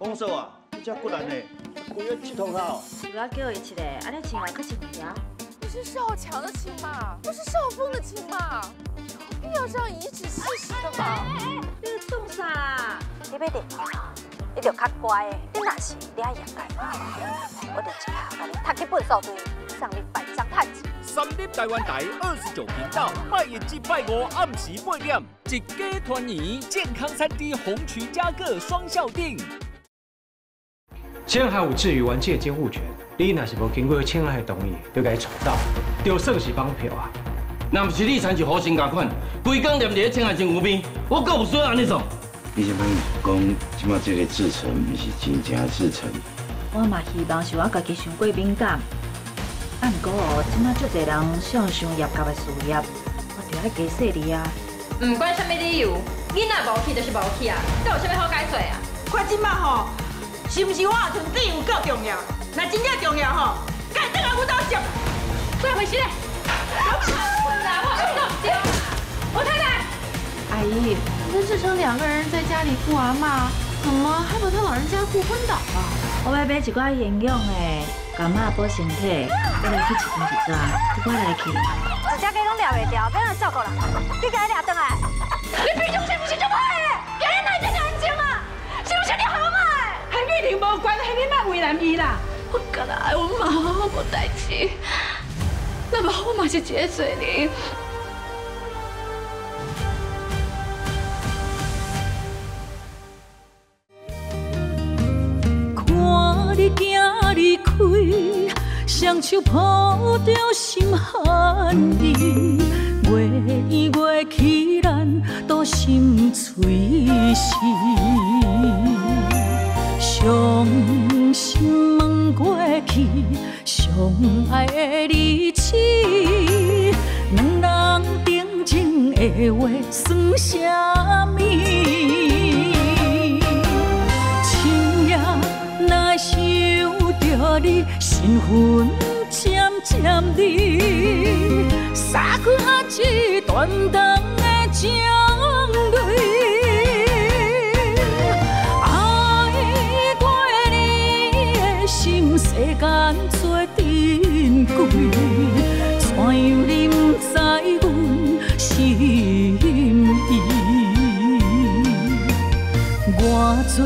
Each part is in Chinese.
丰收啊，你遮骨力呢？规个佚佗好。你要叫我一个，安尼穿来可是唔条。不是少强的亲妈，不是少峰的亲妈，有必要这样颐指气使的吗？你做啥？你要电脑，你就较乖的。你若是你爱养家，我就一下把你踢去粪扫堆，让你百张太子。三立台湾台二十九频道，拜一至拜五暗时八点，一家团圆，健康三 D 红曲加个双效定。青海有至于玩界监护权，你若是无经过青海同意，就该闯到，就算是绑票啊！那不是你参就好心加款，规工连在青海政府边，我够不需要安尼做。你是讲讲，即马这个制成，不是真正制成？我嘛希望是我家己想过敏感，啊，不过哦，即马足侪人想上业界的事业，我就要加细你啊！唔管什么理由，囡仔无去就是无去啊，都有啥物好解释啊？看即马吼。是不是我存底有够重要？那真正重要吼，该等下我到接。怎么回事？我太太，阿姨，跟志成两个人在家里顾阿妈，怎么还把他老人家顾昏倒了？我要买一寡营养的，干妈补身体。我来去吃东西做，我来去。自家家拢料袂掉，别人照顾人，你家俩等来。你平常是为难伊啦。我觉得爱我妈无代志，那么我嘛是一个罪人。看你行离开，双手抱着心寒意，月圆月去咱都心碎死。伤心问过去，相爱的日子，两人定情的话算什么？深夜若想着你，心魂渐渐离，洒开一段段的情心世间最珍贵，怎样你不知阮心意？我最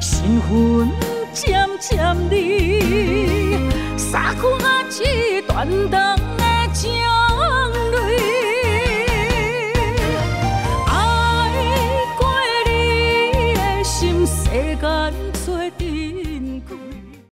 身分渐渐离，洒开一段段的情。